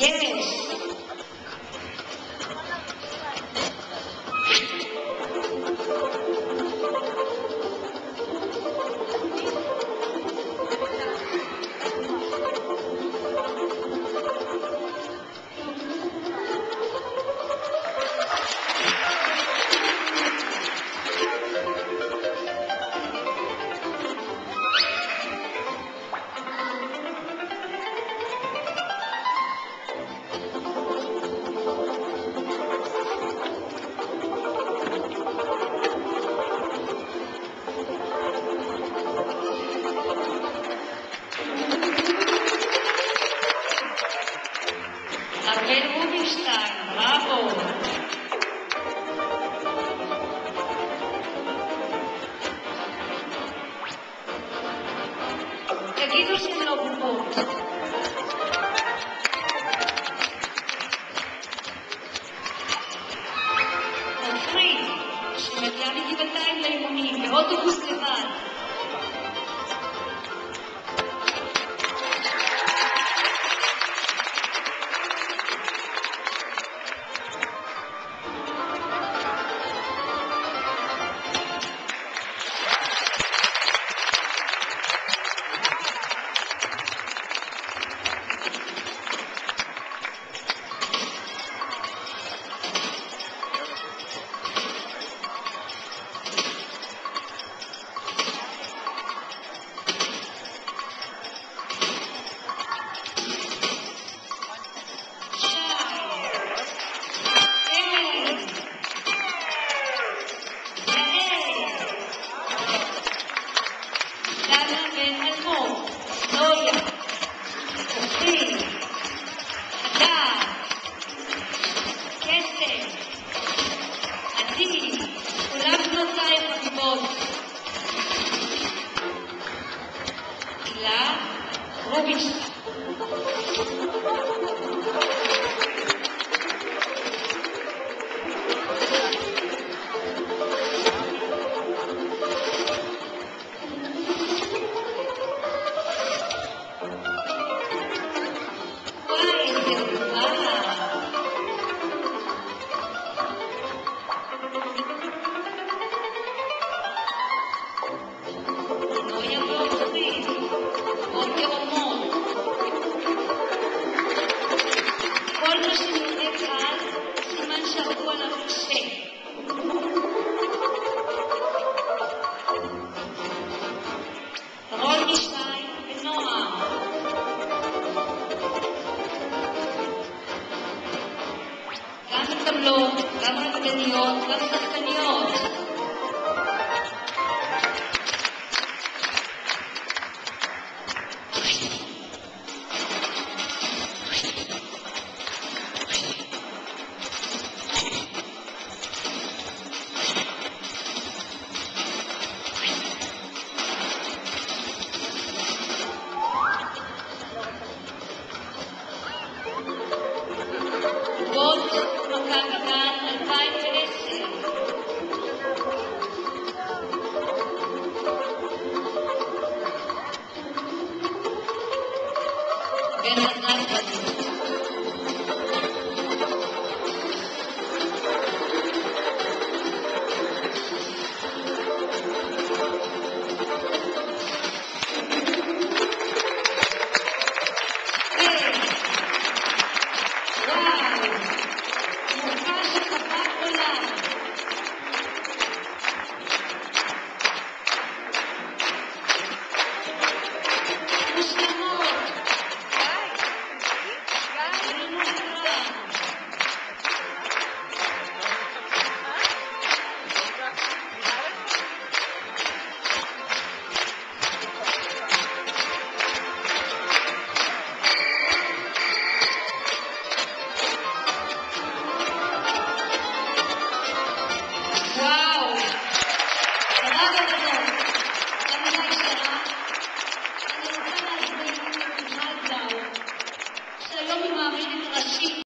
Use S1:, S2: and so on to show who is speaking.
S1: Yes Bravo! が伸びした。sebelum karena kejadian karena I'm